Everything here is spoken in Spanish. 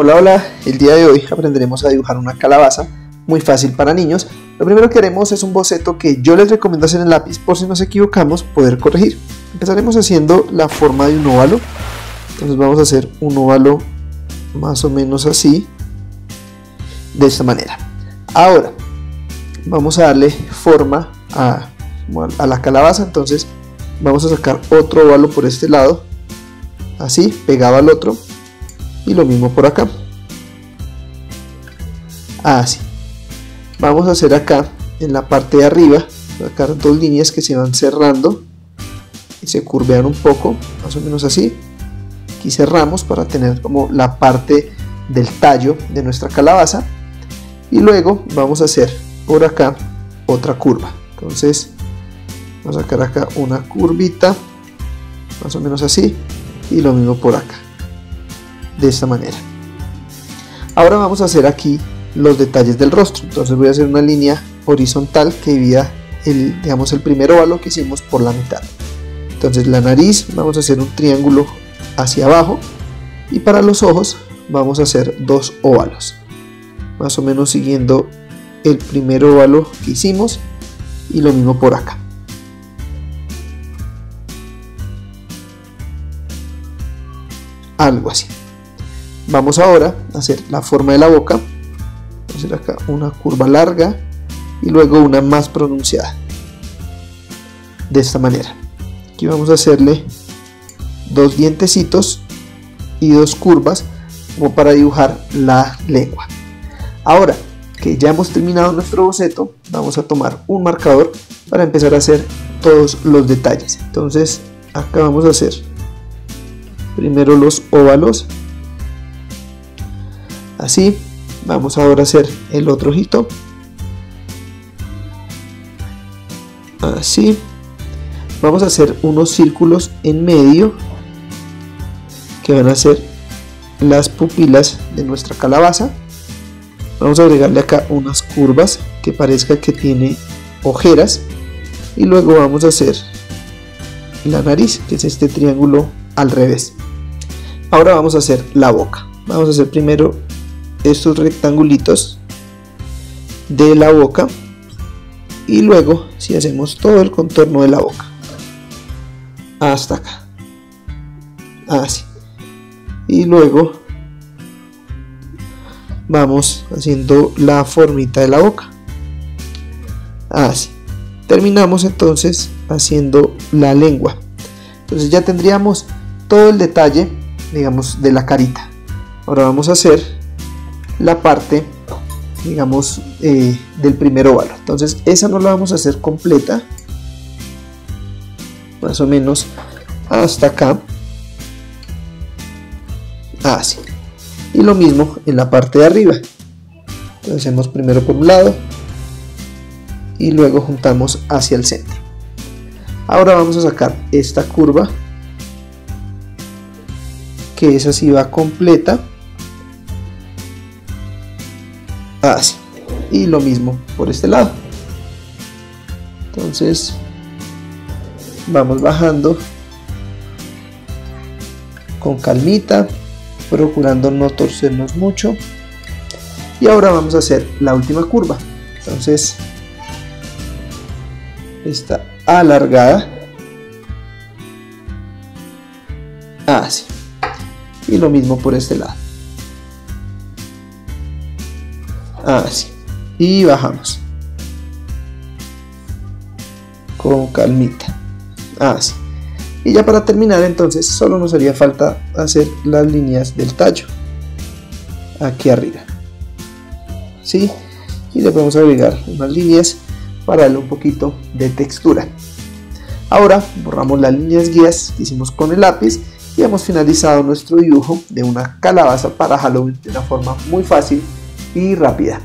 Hola, hola, el día de hoy aprenderemos a dibujar una calabaza muy fácil para niños. Lo primero que haremos es un boceto que yo les recomiendo hacer en lápiz por si nos equivocamos poder corregir. Empezaremos haciendo la forma de un óvalo. Entonces vamos a hacer un óvalo más o menos así, de esta manera. Ahora vamos a darle forma a, la calabaza, entonces vamos a sacar otro óvalo por este lado, así, pegado al otro y lo mismo por acá. Así vamos a hacer acá en la parte de arriba sacar dos líneas que se van cerrando y se curvean un poco más o menos así. Aquí cerramos para tener como la parte del tallo de nuestra calabaza. Y luego vamos a hacer por acá otra curva. Entonces vamos a sacar acá una curvita más o menos así y lo mismo por acá de esta manera. Ahora vamos a hacer aquí los detalles del rostro. Entonces voy a hacer una línea horizontal que divida el, digamos, el primer óvalo que hicimos por la mitad. Entonces la nariz vamos a hacer un triángulo hacia abajo y para los ojos vamos a hacer dos óvalos. Más o menos siguiendo el primer óvalo que hicimos y lo mismo por acá. Algo así. Vamos ahora a hacer la forma de la boca. Vamos a hacer acá una curva larga y luego una más pronunciada. De esta manera. Aquí vamos a hacerle dos dientecitos y dos curvas como para dibujar la lengua. Ahora que ya hemos terminado nuestro boceto, vamos a tomar un marcador para empezar a hacer todos los detalles. Entonces acá vamos a hacer primero los óvalos así vamos ahora a hacer el otro ojito. Así. Vamos a hacer unos círculos en medio que van a ser las pupilas de nuestra calabaza. Vamos a agregarle acá unas curvas que parezca que tiene ojeras. Y luego vamos a hacer la nariz que es este triángulo al revés. Ahora vamos a hacer la boca. Vamos a hacer primero estos rectangulitos de la boca y luego si hacemos todo el contorno de la boca hasta acá así. Y luego vamos haciendo la formita de la boca así. Terminamos entonces haciendo la lengua. Entonces ya tendríamos todo el detalle digamos de la carita. Ahora vamos a hacer la parte digamos eh, del primer óvalo. Entonces esa no la vamos a hacer completa más o menos hasta acá. Así y lo mismo en la parte de arriba. Entonces hacemos primero por un lado y luego juntamos hacia el centro. Ahora vamos a sacar esta curva que esa sí va completa así. Y lo mismo por este lado. Entonces vamos bajando con calmita procurando no torcernos mucho. Y ahora vamos a hacer la última curva. Entonces está alargada. Así. Y lo mismo por este lado así y bajamos. Con calmita. Así y ya para terminar entonces solo nos haría falta hacer las líneas del tallo. Aquí arriba. ¿sí? y le podemos agregar unas líneas para darle un poquito de textura. Ahora borramos las líneas guías que hicimos con el lápiz y hemos finalizado nuestro dibujo de una calabaza para Halloween de una forma muy fácil y rápida.